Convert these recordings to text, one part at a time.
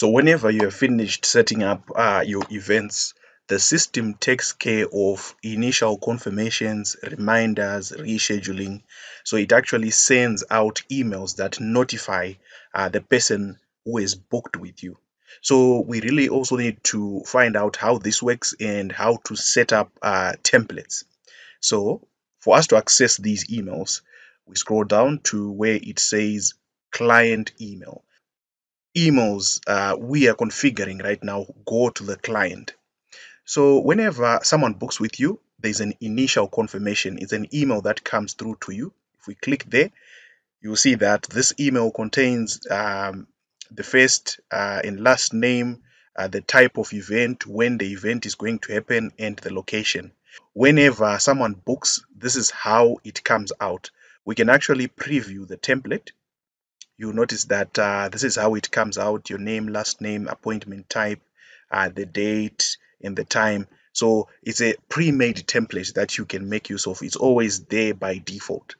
So whenever you have finished setting up uh, your events, the system takes care of initial confirmations, reminders, rescheduling. So it actually sends out emails that notify uh, the person who is booked with you. So we really also need to find out how this works and how to set up uh, templates. So for us to access these emails, we scroll down to where it says client email emails uh, we are configuring right now go to the client. So whenever someone books with you, there's an initial confirmation. It's an email that comes through to you. If we click there, you'll see that this email contains um, the first uh, and last name, uh, the type of event, when the event is going to happen, and the location. Whenever someone books, this is how it comes out. We can actually preview the template. You'll notice that uh, this is how it comes out your name last name appointment type uh, the date and the time. So it's a pre-made template that you can make use of. It's always there by default.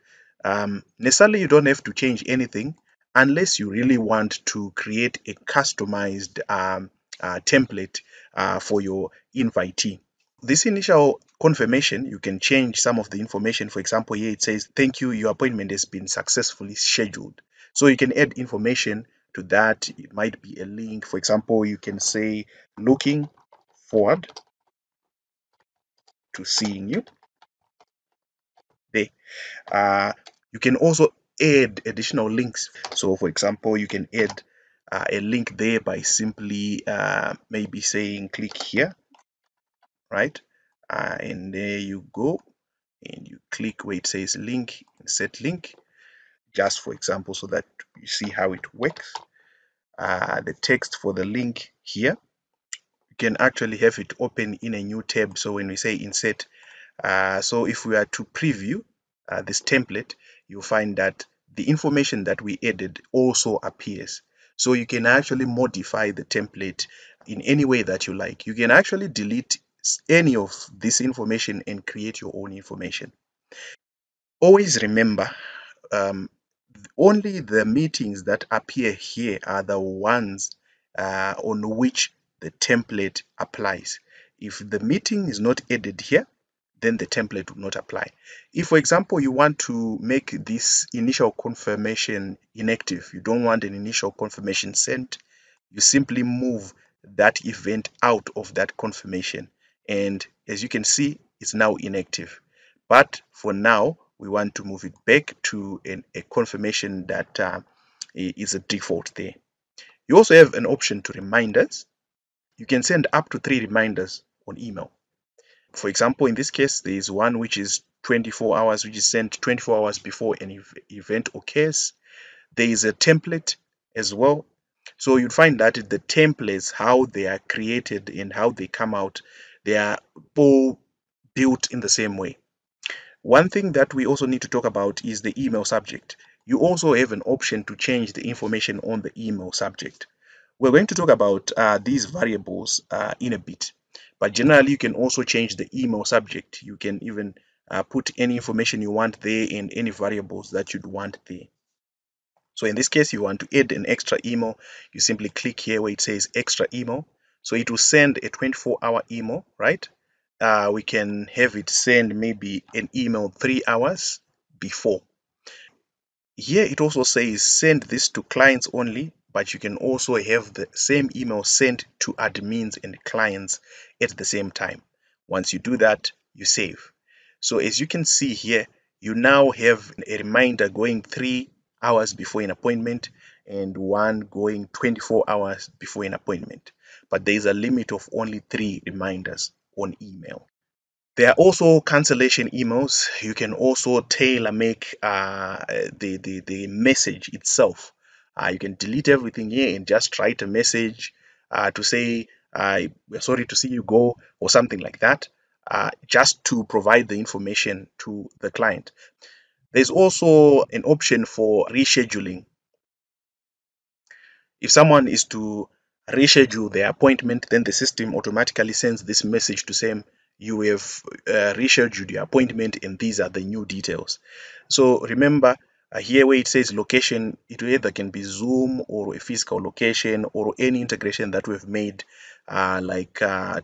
Um, necessarily you don't have to change anything unless you really want to create a customized um, uh, template uh, for your invitee. This initial confirmation you can change some of the information for example here it says thank you your appointment has been successfully scheduled so you can add information to that. It might be a link. For example, you can say looking forward to seeing you there. Uh, you can also add additional links. So for example, you can add uh, a link there by simply uh, maybe saying click here, right? Uh, and there you go. And you click where it says link, insert link just for example so that you see how it works. Uh, the text for the link here. You can actually have it open in a new tab. So when we say insert uh, so if we are to preview uh, this template you'll find that the information that we added also appears. So you can actually modify the template in any way that you like. You can actually delete any of this information and create your own information always remember um, only the meetings that appear here are the ones uh, on which the template applies. If the meeting is not added here, then the template will not apply. If, for example, you want to make this initial confirmation inactive, you don't want an initial confirmation sent, you simply move that event out of that confirmation. And as you can see, it's now inactive. But for now, we want to move it back to an, a confirmation that uh, is a default there. You also have an option to reminders. You can send up to three reminders on email. For example, in this case, there is one which is 24 hours, which is sent 24 hours before an ev event occurs. There is a template as well. So you'd find that the templates, how they are created and how they come out, they are all built in the same way. One thing that we also need to talk about is the email subject. You also have an option to change the information on the email subject. We're going to talk about uh, these variables uh, in a bit, but generally you can also change the email subject. You can even uh, put any information you want there and any variables that you'd want there. So in this case, you want to add an extra email. You simply click here where it says extra email. So it will send a 24 hour email, right? uh, we can have it send maybe an email three hours before. Here it also says send this to clients only, but you can also have the same email sent to admins and clients at the same time. Once you do that, you save. So as you can see here, you now have a reminder going three hours before an appointment and one going 24 hours before an appointment. But there is a limit of only three reminders on email. There are also cancellation emails. You can also tailor make uh, the, the, the message itself. Uh, you can delete everything here and just write a message uh, to say, we're sorry to see you go or something like that, uh, just to provide the information to the client. There's also an option for rescheduling. If someone is to reschedule their appointment, then the system automatically sends this message to say you have uh, rescheduled your appointment and these are the new details. So remember uh, here where it says location, it either can be Zoom or a physical location or any integration that we've made uh, like uh,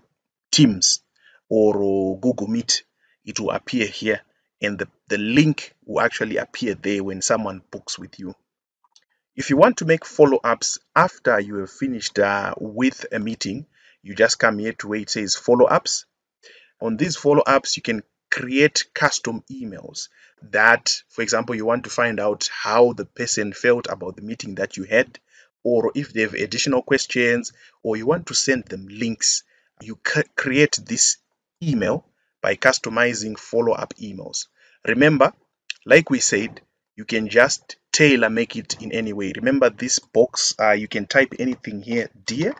Teams or Google Meet. It will appear here and the, the link will actually appear there when someone books with you. If you want to make follow-ups after you have finished uh, with a meeting, you just come here to where it says follow-ups. On these follow-ups, you can create custom emails that, for example, you want to find out how the person felt about the meeting that you had, or if they have additional questions, or you want to send them links, you create this email by customizing follow-up emails. Remember, like we said, you can just tailor make it in any way. Remember this box, uh, you can type anything here, dear,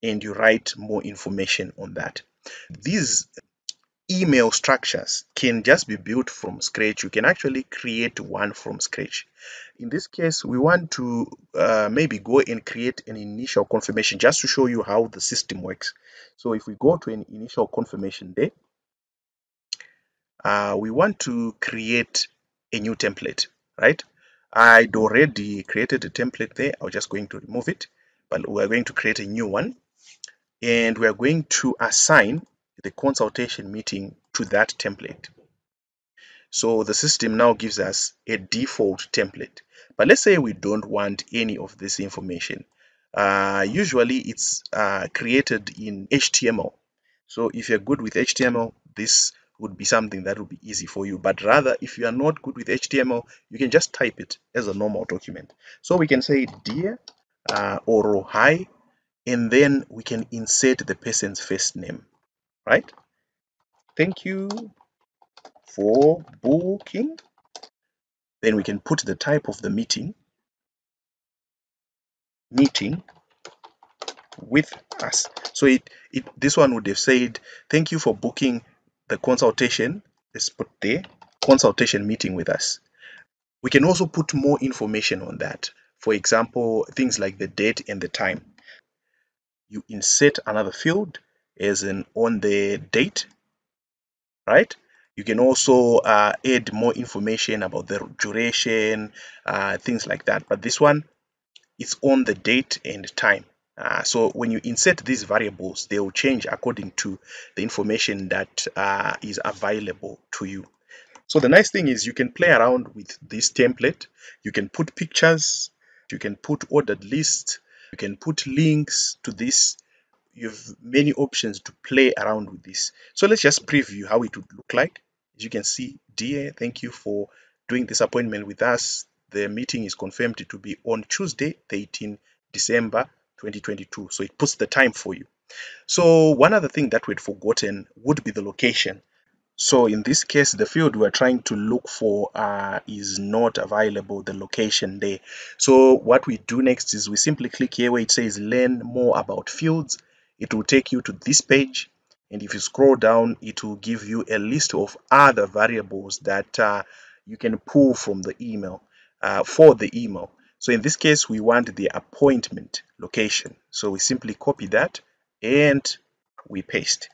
and you write more information on that. These email structures can just be built from scratch. You can actually create one from scratch. In this case, we want to uh, maybe go and create an initial confirmation just to show you how the system works. So if we go to an initial confirmation day, uh, we want to create a new template, right? I'd already created a template there. I'm just going to remove it, but we're going to create a new one. And we're going to assign the consultation meeting to that template. So the system now gives us a default template. But let's say we don't want any of this information. Uh, usually it's uh, created in HTML. So if you're good with HTML, this would be something that would be easy for you. But rather, if you are not good with HTML, you can just type it as a normal document. So we can say dear uh, or hi, and then we can insert the person's first name, right? Thank you for booking. Then we can put the type of the meeting, meeting with us. So it, it this one would have said, thank you for booking the consultation, let's put there, consultation meeting with us. We can also put more information on that. For example, things like the date and the time. You insert another field as in on the date, right? You can also uh, add more information about the duration, uh, things like that. But this one, it's on the date and time. Uh, so when you insert these variables, they will change according to the information that uh, is available to you. So the nice thing is you can play around with this template. You can put pictures, you can put ordered lists, you can put links to this. You have many options to play around with this. So let's just preview how it would look like. As you can see, dear, thank you for doing this appointment with us. The meeting is confirmed to be on Tuesday, 13 December 2022 so it puts the time for you. So one other thing that we'd forgotten would be the location. So in this case the field we're trying to look for uh, is not available the location there. So what we do next is we simply click here where it says learn more about fields. It will take you to this page. And if you scroll down it will give you a list of other variables that uh, you can pull from the email uh, for the email so in this case, we want the appointment location. So we simply copy that and we paste.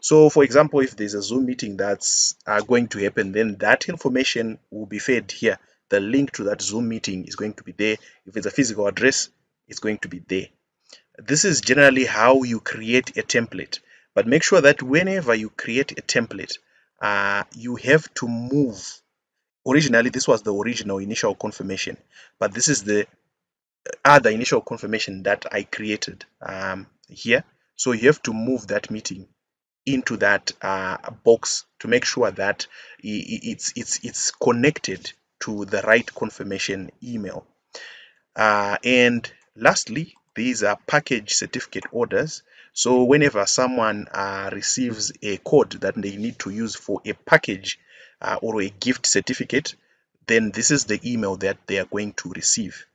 So for example, if there's a Zoom meeting that's uh, going to happen, then that information will be fed here. The link to that Zoom meeting is going to be there. If it's a physical address, it's going to be there. This is generally how you create a template. But make sure that whenever you create a template, uh, you have to move originally this was the original initial confirmation but this is the other initial confirmation that I created um, here. So you have to move that meeting into that uh, box to make sure that it's it's it's connected to the right confirmation email. Uh, and lastly these are package certificate orders. So whenever someone uh, receives a code that they need to use for a package uh, or a gift certificate, then this is the email that they are going to receive.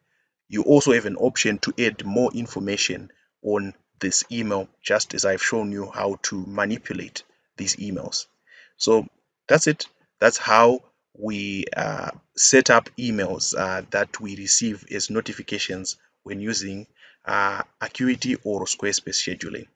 You also have an option to add more information on this email, just as I've shown you how to manipulate these emails. So that's it. That's how we uh, set up emails uh, that we receive as notifications when using uh, Acuity or Squarespace scheduling.